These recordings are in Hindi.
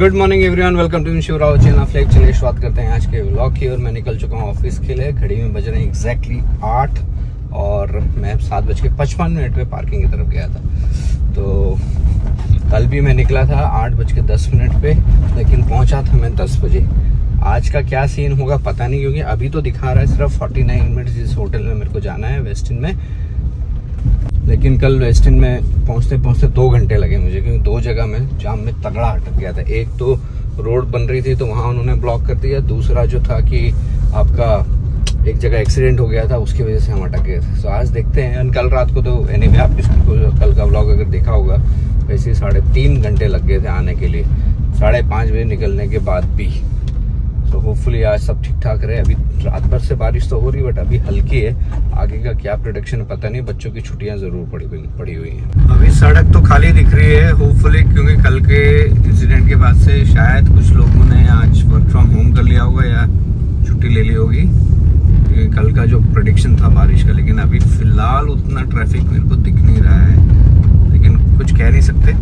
Good morning everyone welcome to Shivrao channel flag चलिए शुरुआत करते हैं आज के व्लॉग की और मैं निकल चुका हूँ ऑफ़िस के लिए। घड़ी में बज रहे हैं एग्जैक्टली आठ और मैं सात बज के पचपन मिनट पे पार्किंग की तरफ़ गया था। तो कल भी मैं निकला था आठ बज के दस मिनट पे, लेकिन पहुँचा था मैं दस बजे। आज का क्या सीन होगा पता नहीं, क्योंकि अभी तो दिखा रहा है सिर्फ़ फोर्टी नाइन मिनट जिस होटल में मेरे को जाना है वेस्टिन में। लेकिन कल वेस्टिन में पहुँचते पहुँचते दो घंटे लगे मुझे क्योंकि दो जगह में जाम में तगड़ा अटक गया था। एक तो रोड बन रही थी तो वहाँ उन्होंने ब्लॉक कर दिया दूसरा जो था कि आपका एक जगह एक्सीडेंट हो गया था उसकी वजह से हम अटक गए थे। तो आज देखते हैं। कल रात को तो एनी anyway, आप इसको कल का ब्लॉग अगर देखा होगा वैसे साढ़े तीन घंटे लग गए थे आने के लिए। साढ़े पाँच बजे निकलने के बाद भी। होपफुली आज सब ठीक ठाक रहे। अभी रात भर से बारिश तो हो रही बट अभी हल्की है। आगे का क्या प्रोडक्शन पता नहीं बच्चों की छुट्टियाँ ज़रूर पड़ी हुई पड़ी हुई हैं। अभी सड़क तो खाली दिख रही है होपफुली क्योंकि कल के इंसिडेंट के बाद से शायद कुछ लोगों ने आज वर्क फ्रॉम होम कर लिया होगा या छुट्टी ले ली होगी। कल का जो प्रोडिक्शन था बारिश का लेकिन अभी फ़िलहाल उतना ट्रैफ़िक मेरे को दिख नहीं रहा है। लेकिन कुछ कह नहीं सकते।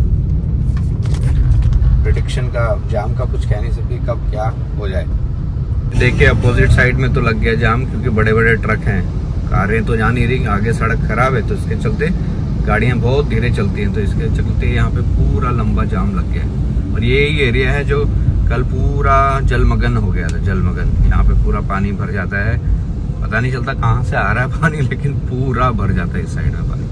प्रिडिक्शन का जाम का कुछ कह नहीं सकते कब क्या हो जाए। देखिए अपोजिट साइड में तो लग गया जाम, क्योंकि बड़े बड़े ट्रक हैं। कारें तो जा नहीं रही, आगे सड़क खराब है तो इसके चलते गाड़ियाँ बहुत धीरे चलती हैं तो इसके चलते यहाँ पे पूरा लंबा जाम लग गया है। और यही एरिया है जो कल पूरा जलमगन हो गया था, जलमगन। यहाँ पे पूरा पानी भर जाता है। पता नहीं चलता कहाँ से आ रहा है पानी, लेकिन पूरा भर जाता है इस साइड में पानी।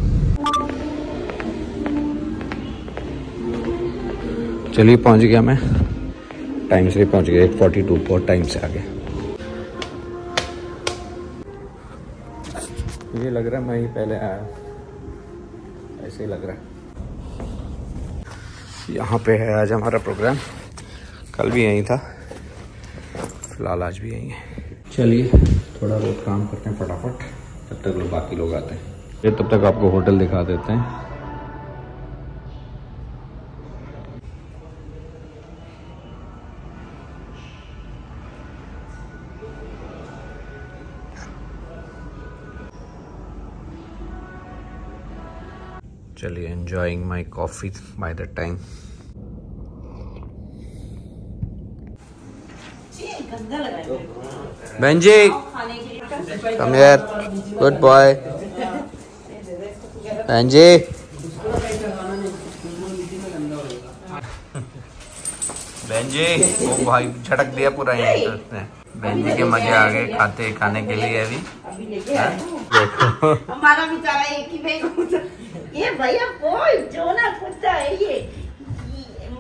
चलिए, पहुँच गया मैं। टाइम से पहुँच फोर्टी टू बहुत टाइम से आ गया ये लग रहा है मैं ही पहले आया ऐसे ही लग रहा है। यहाँ पे है आज हमारा प्रोग्राम कल भी यहीं था। फ़िलहाल आज भी यहीं है। चलिए, थोड़ा बहुत काम करते हैं फटाफट, तब तक लोग बाकी लोग आते हैं। ये तब तक आपको होटल दिखा देते हैं। चलिए enjoying my coffee by the time बहन जी कम यार गुड बॉय बहन जी। बहन जी, वो भाई झटक दिया पूरा यहीं जी के मज़े आ गए खाते खाने के लिए अभी? देखो। हमारा बेचारा एक ही भाई ये भैया कोई जो ना कुत्ता है ये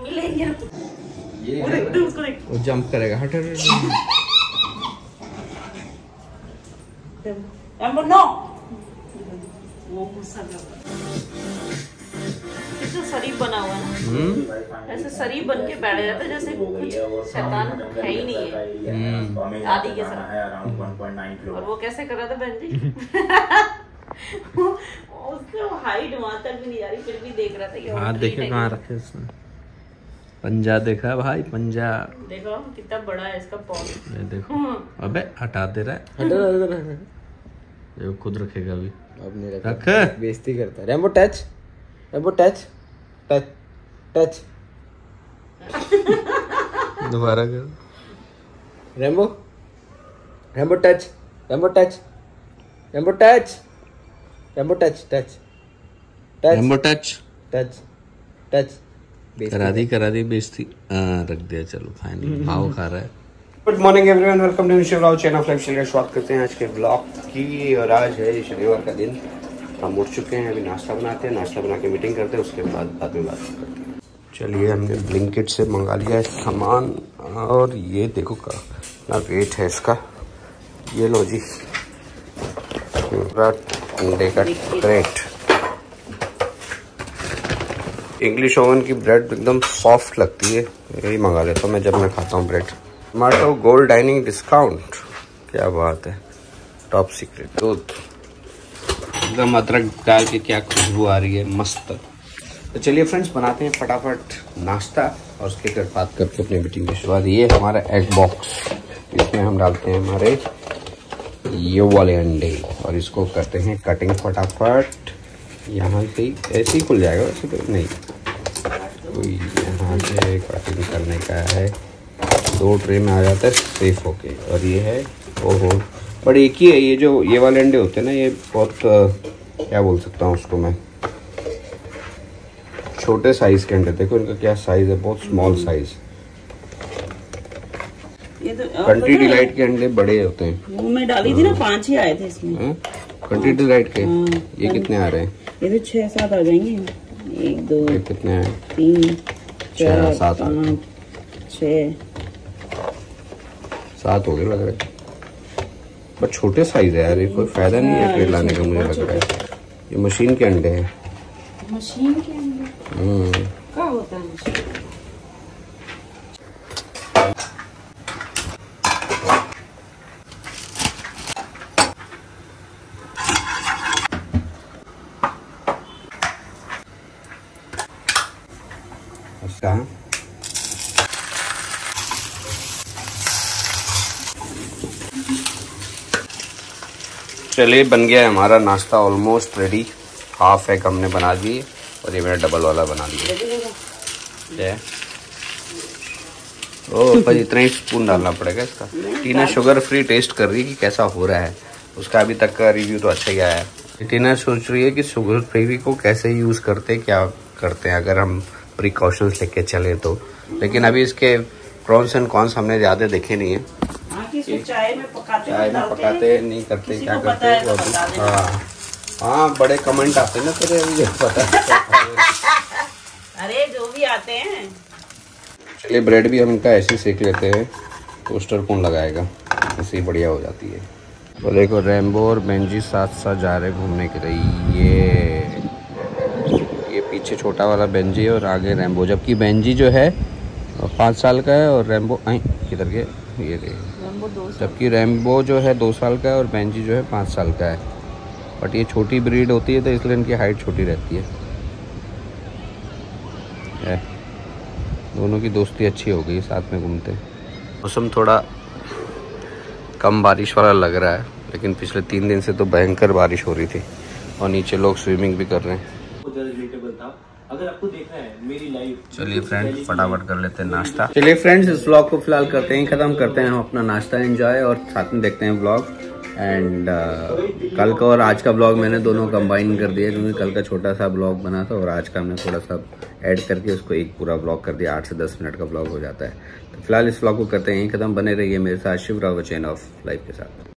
ये वो जंप करेगा। हट हट। Number no. वो गुस्सा कर शरीफ बना हुआ है हम्म। ऐसे शरीफ बन के बैठ जाता है जैसे कुछ शैतान है ही नहीं है। हम्म। के साथ। और वो कैसे कर रहा था बहन जी? उसका हाइट वहाँ तक भी नहीं जा रही फिर भी देख रहा था कि हाथ वो कहाँ रखे उसने? पंजा देखा भाई पंजा। देखो कितना बड़ा है इसका पॉल देखो। अबे हटा दे रहा है। ये खुद रखेगा अभी। अब नहीं रख। बेइज्जती करता है। Remo touch Remo touch touch touch. दोबारा कर Remo Remo touch Remo touch Remo touch Remo touch touch touch Rambo touch touch touch करा दी करा दी बेइज्जती। हाँ रख दिया चलो फाइनल भाव खा रहा है। Good morning everyone welcome to Shivrao channel flag चलिए शुरुआत करते हैं आज के ब्लॉग की। और आज है शनिवार का दिन। हम उठ चुके हैं, अभी नाश्ता बनाते हैं, नाश्ता बना के मीटिंग करते हैं, उसके बाद बाद में बात करते हैं। चलिए, हमने ब्लिंकेट से मंगा लिया है सामान, और ये देखो का रेट है इसका। ये लो जी। अंडे का क्रेट इंग्लिश ओवन की ब्रेड एकदम सॉफ्ट लगती है। यही मंगा लेता हूँ मैं जब मैं खाता हूँ bread tomato gold dining discount क्या बात है। टॉप सीक्रेट दूध। एकदम अदरक डाल के क्या खुशबू आ रही है, मस्त। तो चलिए फ्रेंड्स बनाते हैं फटाफट नाश्ता और उसके फिर बात करके अपनी मीटिंग की शुरुआत। ये हमारा एग बॉक्स इसमें हम डालते हैं हमारे ये वाले अंडे और इसको करते हैं कटिंग फटाफट। यहाँ से ऐसे ही खुल जाएगा, वैसे तो नहीं। तो यहाँ ये कटिंग करने का है। दो ट्रे में आ जाता है सेफ़ होके। और ये है, ओहो। बट एक ही है ये जो ये वाले अंडे होते हैं ना ये बहुत क्या बोल सकता हूँ उसको मैं? छोटे साइज़ के अंडे देखो इनका क्या साइज़ है बहुत स्मॉल साइज़ कंट्री डिलाइट के अंडे बड़े होते हैं। वो मैं डाली थी ना पाँच ही आए थे इसमें। कंट्री डिलाइट के? हाँ। ये कितने आ रहे हैं? ये तो छह सात आ जाएँगे। एक दो कितने हैं? तीन चार सात। पाँच छः सात हो गए लग रहे हैं। बट छोटे साइज़ है यार ये कोई फ़ायदा नहीं है ट्रे लाने का मुझे लग रहा है। ये मशीन के अंडे हैं। मशीन के अंदर हम्म। क्या होता है मशीन चलिए, बन गया है हमारा नाश्ता ऑलमोस्ट रेडी हाफ़ एग हमने बना दिए और ये मेरा डबल वाला बना दिया। ओ, पर इतना ही स्पून डालना पड़ेगा इसका। टीना शुगर फ्री टेस्ट कर रही है कि कैसा हो रहा है। उसका अभी तक का रिव्यू तो अच्छा ही आया है। टीना सोच रही है कि शुगर फ्री को कैसे यूज़ करते क्या करते हैं, अगर हम प्रिकॉशंस लेके चले तो। लेकिन अभी इसके प्रॉन्स एंड कॉन्स हमने ज़्यादा देखे नहीं है। इसको चाय में पकाते चाय में। पकाते नहीं करते क्या करते है तो अभी। हाँ हाँ बड़े कमेंट आते हैं ना तेरे मुझे पता है। अरे जो भी आते हैं। चलिए ब्रेड भी हम इनका ऐसे ही सेक लेते हैं। टोस्टर कौन लगाएगा? ऐसे ही बढ़िया हो जाती है। तो देखो रेम्बो और बेंजी साथ साथ जा रहे घूमने के लिए। ये ये पीछे छोटा वाला बेंजी है और आगे रेम्बो जबकि बेंजी जो है पाँच साल का है और रेम्बो आई किधर के ये देखिए जबकि रेम्बो जो है दो साल का है और बेंजी जो है पाँच साल का है। बट ये छोटी ब्रीड होती है तो इसलिए इनकी हाइट छोटी रहती है। है। दोनों की दोस्ती अच्छी हो गई, साथ में घूमते। मौसम थोड़ा कम बारिश वाला लग रहा है, लेकिन पिछले तीन दिन से तो भयंकर बारिश हो रही थी। और नीचे लोग स्विमिंग भी कर रहे हैं। अगर आपको देखना है मेरी लाइफ चलिए फ्रेंड फटाफट कर लेते हैं नाश्ता। चलिए फ्रेंड्स इस ब्लॉग को फ़िलहाल करते हैं खत्म करते हैं हम अपना नाश्ता एंजॉय और साथ में देखते हैं ब्लॉग एंड uh, कल का और आज का ब्लॉग मैंने दोनों कंबाइन कर दिया क्योंकि कल का छोटा सा ब्लॉग बना था और आज का हमने थोड़ा सा ऐड करके उसको एक पूरा ब्लॉग कर दिया आठ से दस मिनट का ब्लॉग हो जाता है। तो फ़िलहाल इस ब्लॉग को करते हैं यहीं खत्म बने रहिए मेरे साथ Shiv Rao chain of life के साथ।